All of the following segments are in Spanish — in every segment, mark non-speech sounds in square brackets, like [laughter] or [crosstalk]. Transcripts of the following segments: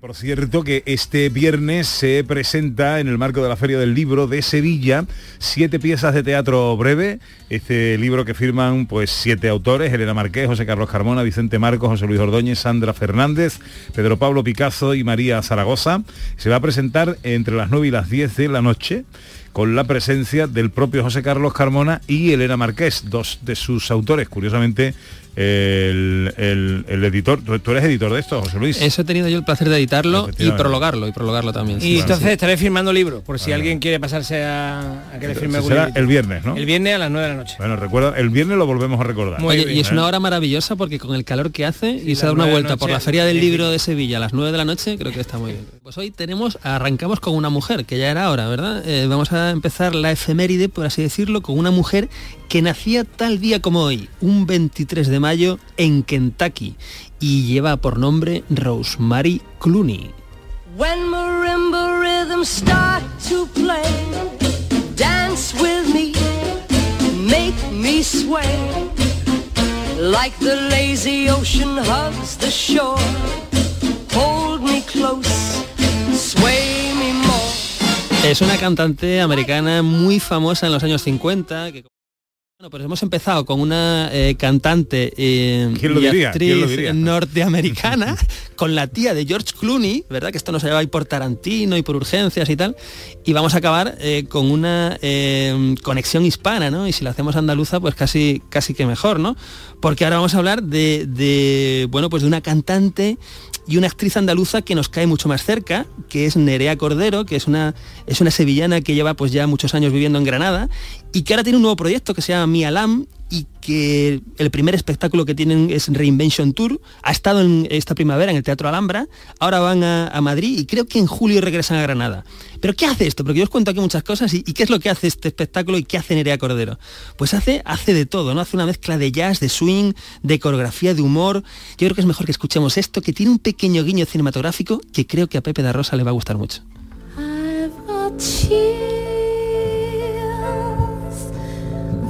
Por cierto que este viernes se presenta en el marco de la Feria del Libro de Sevilla siete piezas de teatro breve, este libro que firman pues siete autores, Elena Marqués, José Carlos Carmona, Vicente Marcos, José Luis Ordóñez, Sandra Fernández, Pedro Pablo Picazo y María Zaragoza. Se va a presentar entre las 9 y las 10 de la noche con la presencia del propio José Carlos Carmona y Elena Marqués, dos de sus autores, curiosamente el, editor, ¿tú eres editor de esto, José Luis? Eso he tenido yo el placer de editarlo y prologarlo, y prologarlo también. Y entonces estaré firmando libros, por si alguien quiere pasarse a, que le firme será el viernes, ¿no? El viernes a las 9 de la noche. Bueno, recuerda, el viernes lo volvemos a recordar. y es una ¿eh? hora maravillosa porque con el calor que hace y se da una vuelta por la Feria del Libro de Sevilla a las 9 de la noche, creo que está muy bien. Pues hoy tenemos, arrancamos con una mujer, que ya era hora, ¿verdad? Eh, vamos a empezar la efeméride, por así decirlo, con una mujer que nacía tal día como hoy, un 23 de mayo, en Kentucky, y lleva por nombre Rosemary Clooney. When marimba rhythms start to play, dance with me, make me sway, like the lazy ocean hugs the shore, hold me close, sway me more. Es una cantante americana muy famosa en los años 50. Que... Bueno, pues hemos empezado con una eh, cantante eh, y actriz norteamericana, [laughs] con la tía de George Clooney, ¿verdad? Que esto nos lleva ahí por Tarantino y por urgencias y tal. Y vamos a acabar eh, con una conexión hispana, ¿no? Y si la hacemos andaluza, pues casi, casi que mejor, ¿no? Porque ahora vamos a hablar de, de bueno, pues de una cantante y una actriz andaluza que nos cae mucho más cerca, que es Nerea Cordero, que es una, es una sevillana que lleva pues ya muchos años viviendo en Granada y que ahora tiene un nuevo proyecto que se llama Mi Alam y que el primer espectáculo que tienen es Reinvention Tour. Ha estado en esta primavera en el Teatro Alhambra, ahora van a, Madrid y creo que en julio regresan a Granada. ¿Pero qué hace esto? Porque yo os cuento aquí muchas cosas y, qué es lo que hace este espectáculo y qué hace Nerea Cordero. Pues hace, hace de todo, ¿no? Hace una mezcla de jazz, de swing, de coreografía, de humor. Yo creo que es mejor que escuchemos esto, que tiene un pequeño guiño cinematográfico que creo que a Pepe da Rosa le va a gustar mucho.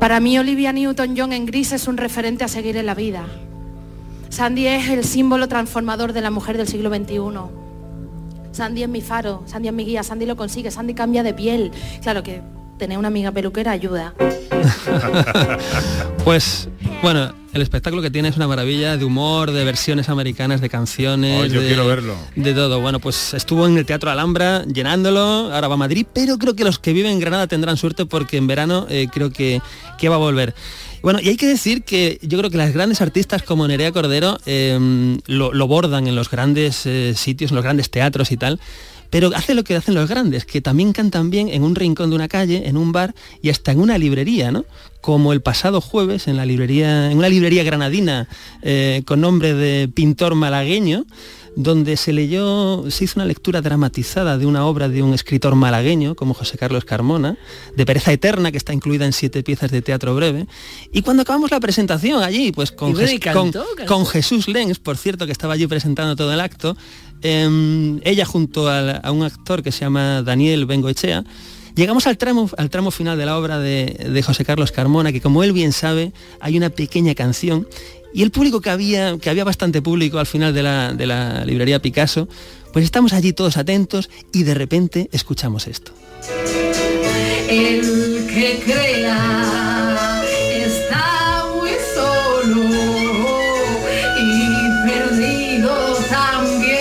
Para mí Olivia Newton-John en Gris es un referente a seguir en la vida. Sandy es el símbolo transformador de la mujer del siglo XXI. Sandy es mi faro, Sandy es mi guía, Sandy lo consigue, Sandy cambia de piel. Claro que tener una amiga peluquera ayuda. [laughs] pues bueno, el espectáculo que tiene es una maravilla de humor, de versiones americanas, de canciones. yo de, quiero verlo. De todo. Bueno, pues estuvo en el Teatro Alhambra llenándolo, ahora va a Madrid, pero creo que los que viven en Granada tendrán suerte porque en verano eh, creo que, que va a volver. Bueno, y hay que decir que yo creo que las grandes artistas como Nerea Cordero em, lo, bordan en los grandes eh, sitios, en los grandes teatros y tal, pero hace lo que hacen los grandes, que también cantan bien en un rincón de una calle, en un bar y hasta en una librería, ¿no? Como el pasado jueves en la librería, en una librería granadina eh, con nombre de pintor malagueño, donde se leyó, se hizo una lectura dramatizada de una obra de un escritor malagueño como José Carlos Carmona, de Pereza Eterna, que está incluida en siete piezas de teatro breve. Y cuando acabamos la presentación allí, pues con, con Jesús Lenz, por cierto, que estaba allí presentando todo el acto, Em, ella junto a, un actor que se llama Daniel Bengoechea, Llegamos al tramo, al tramo final de la obra de, de José Carlos Carmona, que como él bien sabe, hay una pequeña canción y el público que había, que había bastante público al final de la, de la librería Picasso, pues estamos allí todos atentos y de repente escuchamos esto. El que crea está muy solo y perdido también.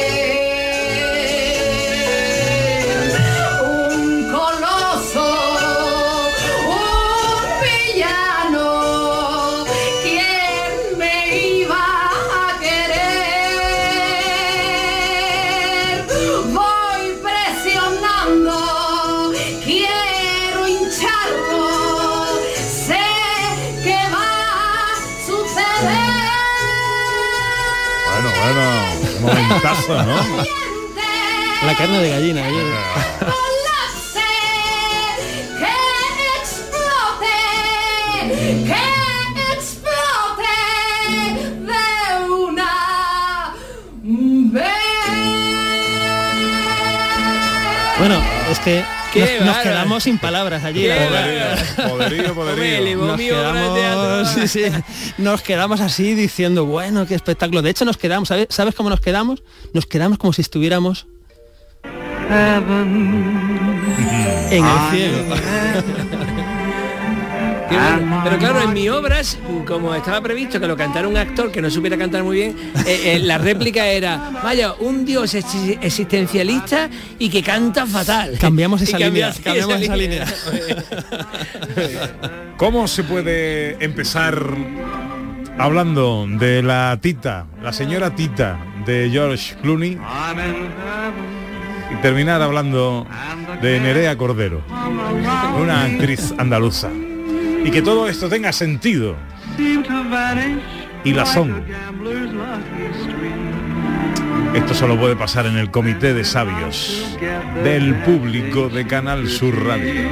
Momentazo, ¿no? La carne de gallina. ¿eh? Bueno, es que nos, nos, quedamos sin palabras allí, la verdad. Poderío, poderío. Nos quedamos, sí, sí, nos quedamos así diciendo, bueno, qué espectáculo. De hecho, nos quedamos, ¿sabes, ¿sabes cómo nos quedamos? Nos quedamos como si estuviéramos en el cielo. Pero claro, en mis obras, como estaba previsto que lo cantara un actor que no supiera cantar muy bien, eh, eh, la réplica era, vaya, un dios existencialista y que canta fatal. Cambiamos esa línea. Cambiamos esa línea. [laughs] ¿Cómo se puede empezar hablando de la Tita, la señora Tita de George Clooney? Y terminar hablando de Nerea Cordero, una actriz andaluza y que todo esto tenga sentido y la son. Esto solo puede pasar en el comité de sabios del público de Canal Sur Radio.